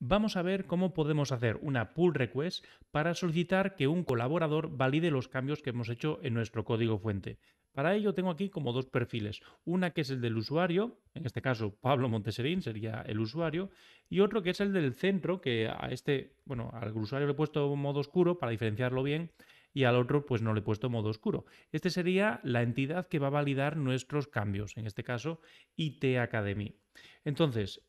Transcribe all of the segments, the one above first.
vamos a ver cómo podemos hacer una pull request para solicitar que un colaborador valide los cambios que hemos hecho en nuestro código fuente. Para ello tengo aquí como dos perfiles. Una que es el del usuario, en este caso Pablo Monteserín sería el usuario, y otro que es el del centro, que a este, bueno, al usuario le he puesto modo oscuro para diferenciarlo bien y al otro pues no le he puesto modo oscuro. Este sería la entidad que va a validar nuestros cambios, en este caso IT Academy. Entonces,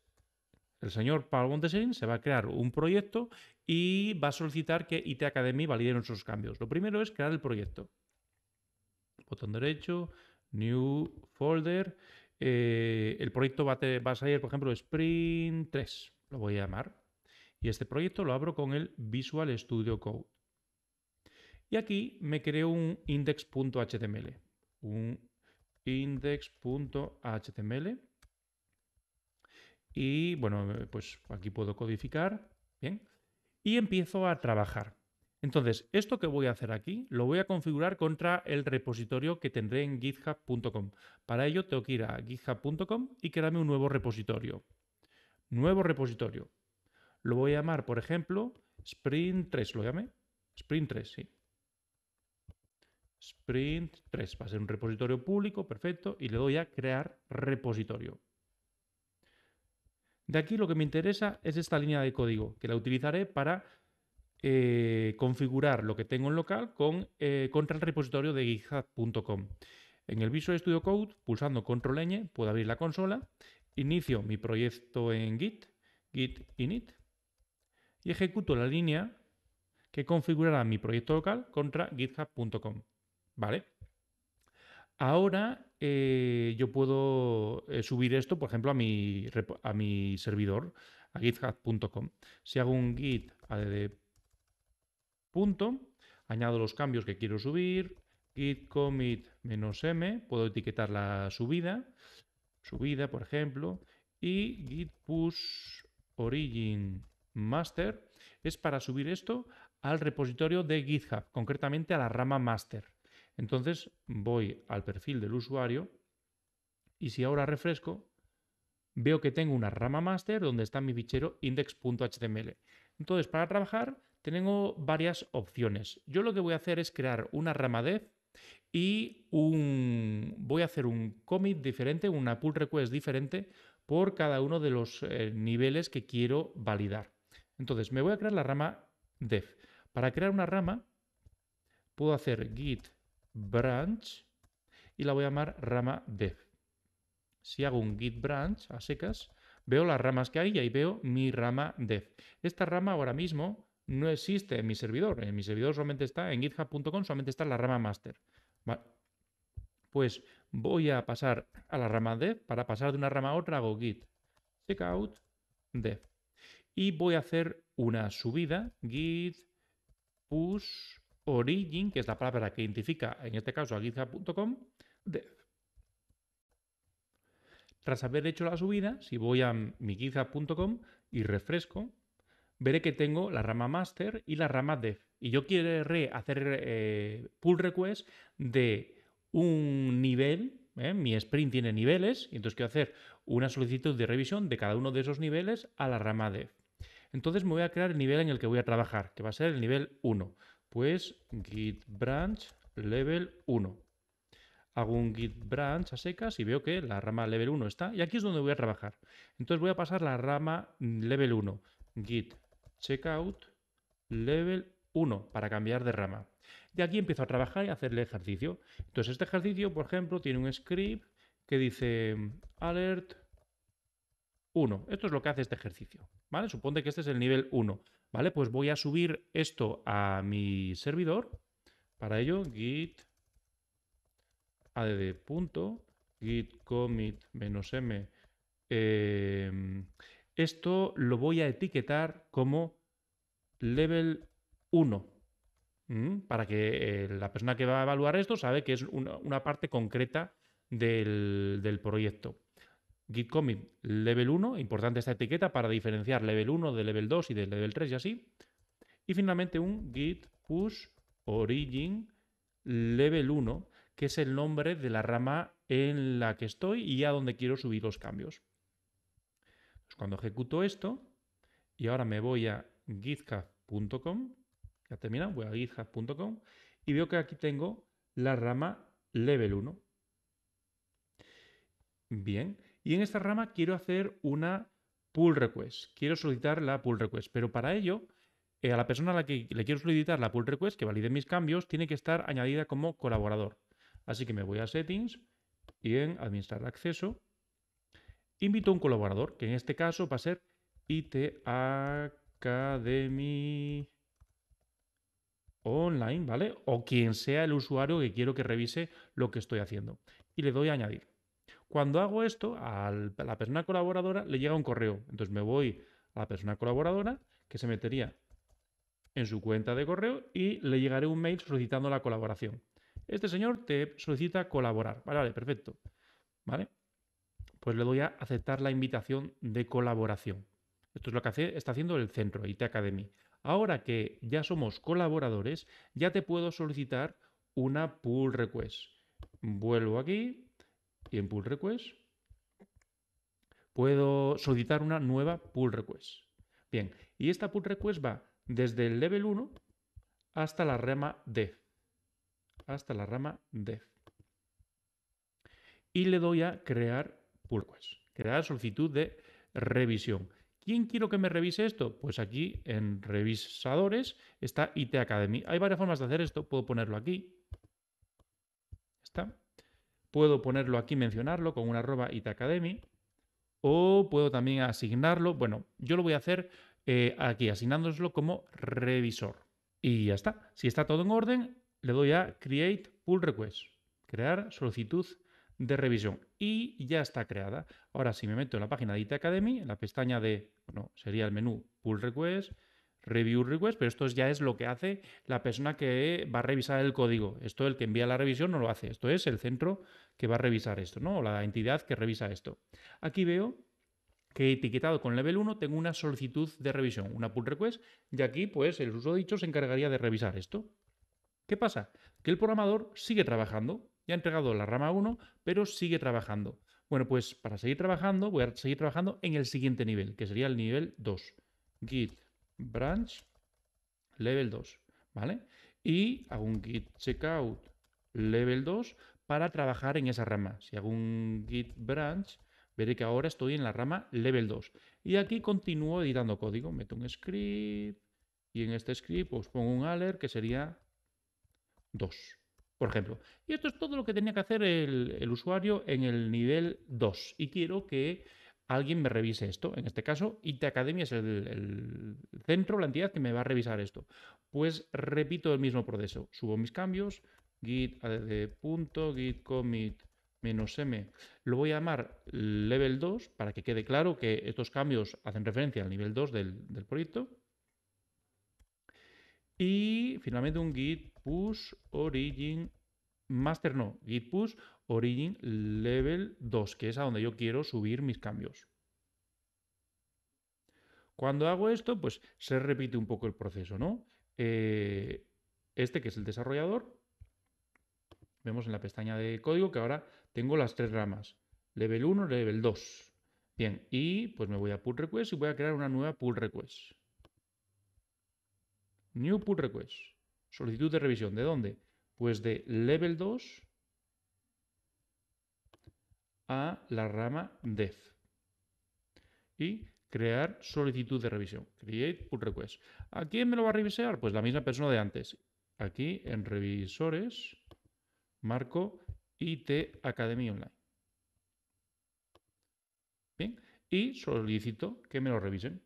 el señor Pablo Monteserín se va a crear un proyecto y va a solicitar que IT Academy valide nuestros cambios. Lo primero es crear el proyecto. Botón derecho, New Folder. Eh, el proyecto va a, va a salir, por ejemplo, Sprint 3, lo voy a llamar. Y este proyecto lo abro con el Visual Studio Code. Y aquí me creo un index.html. Un index.html y bueno, eh, pues aquí puedo codificar, bien, y empiezo a trabajar. Entonces, esto que voy a hacer aquí lo voy a configurar contra el repositorio que tendré en github.com. Para ello tengo que ir a github.com y crearme un nuevo repositorio. Nuevo repositorio. Lo voy a llamar, por ejemplo, Sprint 3, ¿lo llamé? Sprint 3, sí. Sprint 3 va a ser un repositorio público, perfecto, y le doy a crear repositorio. De aquí lo que me interesa es esta línea de código, que la utilizaré para eh, configurar lo que tengo en local eh, contra el repositorio de github.com. En el Visual Studio Code, pulsando Control Ñ, puedo abrir la consola, inicio mi proyecto en Git, git init, y ejecuto la línea que configurará mi proyecto local contra github.com. ¿Vale? Ahora eh, yo puedo eh, subir esto, por ejemplo, a mi, servidor, a github.com. Si hago un git add punto, añado los cambios que quiero subir, git commit "-m", puedo etiquetar la subida, subida, por ejemplo, y git push origin master es para subir esto al repositorio de GitHub, concretamente a la rama master. Entonces voy al perfil del usuario y si ahora refresco, veo que tengo una rama master donde está mi fichero index.html. Entonces, para trabajar tengo varias opciones. Yo lo que voy a hacer es crear una rama dev y un, voy a hacer un commit diferente, una pull request diferente por cada uno de los eh, niveles que quiero validar. Entonces, me voy a crear la rama dev. Para crear una rama, puedo hacer git branch y la voy a llamar rama dev. Si hago un git branch a secas, veo las ramas que hay y ahí veo mi rama dev. Esta rama ahora mismo no existe en mi servidor. En mi servidor solamente está, en github.com solamente está la rama master. Pues voy a pasar a la rama dev. Para pasar de una rama a otra hago git checkout dev. Y voy a hacer una subida git push origin, que es la palabra que identifica en este caso a github.com, Tras haber hecho la subida, si voy a mi github.com y refresco, veré que tengo la rama master y la rama dev. Y yo quiero hacer eh, pull request de un nivel, ¿eh? mi sprint tiene niveles, y entonces quiero hacer una solicitud de revisión de cada uno de esos niveles a la rama dev. Entonces me voy a crear el nivel en el que voy a trabajar, que va a ser el nivel 1. Pues git branch level 1. Hago un git branch a secas y veo que la rama level 1 está. Y aquí es donde voy a trabajar. Entonces voy a pasar la rama level 1. Git checkout level 1 para cambiar de rama. Y aquí empiezo a trabajar y a hacer el ejercicio. Entonces este ejercicio, por ejemplo, tiene un script que dice alert 1. Esto es lo que hace este ejercicio. ¿vale? Suponte que este es el nivel 1. ¿Vale? Pues voy a subir esto a mi servidor. Para ello, git add git commit "-m". Em, esto lo voy a etiquetar como level 1. Para que eh, la persona que va a evaluar esto sabe que es una, parte concreta del, del proyecto git commit level 1, importante esta etiqueta para diferenciar level 1 de level 2 y de level 3 y así. Y finalmente un git push origin level 1, que es el nombre de la rama en la que estoy y a donde quiero subir los cambios. Pues cuando ejecuto esto y ahora me voy a github.com, ya terminado, voy a github.com y veo que aquí tengo la rama level 1. Bien, y en esta rama quiero hacer una pull request. Quiero solicitar la pull request, pero para ello, eh, a la persona a la que le quiero solicitar la pull request, que valide mis cambios, tiene que estar añadida como colaborador. Así que me voy a settings y en administrar acceso, invito a un colaborador, que en este caso va a ser IT Academy Online, ¿vale? O quien sea el usuario que quiero que revise lo que estoy haciendo. Y le doy a añadir. Cuando hago esto, a la persona colaboradora le llega un correo. Entonces me voy a la persona colaboradora, que se metería en su cuenta de correo y le llegaré un mail solicitando la colaboración. Este señor te solicita colaborar. Vale, vale, perfecto. ¿Vale? Pues le doy a aceptar la invitación de colaboración. Esto es lo que está haciendo el centro, IT Academy. Ahora que ya somos colaboradores, ya te puedo solicitar una pull request. Vuelvo aquí y en pull request puedo solicitar una nueva pull request. Bien, y esta pull request va desde el level 1 hasta la rama dev. Hasta la rama dev. Y le doy a crear pull request. Crear solicitud de revisión. ¿Quién quiero que me revise esto? Pues aquí en revisadores está IT Academy. Hay varias formas de hacer esto. Puedo ponerlo aquí. Está. Puedo ponerlo aquí, mencionarlo con una arroba IT Academy. O puedo también asignarlo. Bueno, yo lo voy a hacer eh, aquí, asignándoslo como revisor. Y ya está. Si está todo en orden, le doy a Create Pull Request. Crear solicitud de revisión y ya está creada. Ahora, si me meto en la página de IT Academy, en la pestaña de, bueno, sería el menú Pull Request, Review Request, pero esto ya es lo que hace la persona que va a revisar el código. Esto el que envía la revisión no lo hace. Esto es el centro que va a revisar esto, ¿no? O la entidad que revisa esto. Aquí veo que etiquetado con level 1 tengo una solicitud de revisión, una pull request, y aquí pues el uso dicho se encargaría de revisar esto. ¿Qué pasa? Que el programador sigue trabajando, ya ha entregado la rama 1, pero sigue trabajando. Bueno, pues para seguir trabajando, voy a seguir trabajando en el siguiente nivel, que sería el nivel 2. Git branch level 2, ¿vale? Y hago un git checkout level 2 para trabajar en esa rama. Si hago un git branch, veré que ahora estoy en la rama level 2. Y aquí continúo editando código. Meto un script y en este script pues pongo un alert que sería 2 por ejemplo. Y esto es todo lo que tenía que hacer el, usuario en el nivel 2. Y quiero que alguien me revise esto. En este caso, IT Academy es el, centro, la entidad que me va a revisar esto. Pues repito el mismo proceso. Subo mis cambios, git punto, git commit menos m. Lo voy a llamar level 2 para que quede claro que estos cambios hacen referencia al nivel 2 del, del proyecto. Y finalmente un git push origin master no, git push origin level 2, que es a donde yo quiero subir mis cambios. Cuando hago esto, pues se repite un poco el proceso, ¿no? Eh, este que es el desarrollador, vemos en la pestaña de código que ahora tengo las tres ramas, level 1, level 2. Bien, y pues me voy a pull request y voy a crear una nueva pull request. New pull request. Solicitud de revisión. ¿De dónde? Pues de level 2 a la rama dev. Y crear solicitud de revisión. Create pull request. ¿A quién me lo va a revisar? Pues la misma persona de antes. Aquí en revisores marco IT Academy Online. Bien. Y solicito que me lo revisen.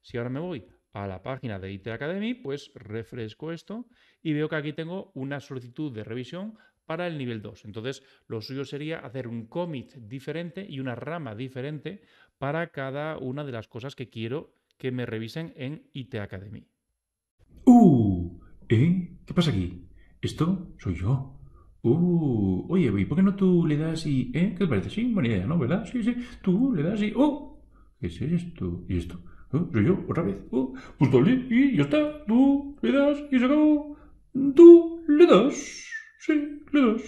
Si ahora me voy a la página de IT Academy, pues refresco esto y veo que aquí tengo una solicitud de revisión para el nivel 2. Entonces, lo suyo sería hacer un commit diferente y una rama diferente para cada una de las cosas que quiero que me revisen en IT Academy. ¡Uh! ¿Eh? ¿Qué pasa aquí? ¿Esto soy yo? ¡Uh! Oye, ¿y por qué no tú le das y... ¿Eh? ¿Qué te parece? Sí, buena idea, ¿no? ¿Verdad? Sí, sí. Tú le das y... ¡Oh! ¿Qué es esto? ¿Y esto? ¿Eh? Soy yo, otra vez. Oh, pues dale, y ya está. Tú le das y se acabó. Tú le das. Sí, le das.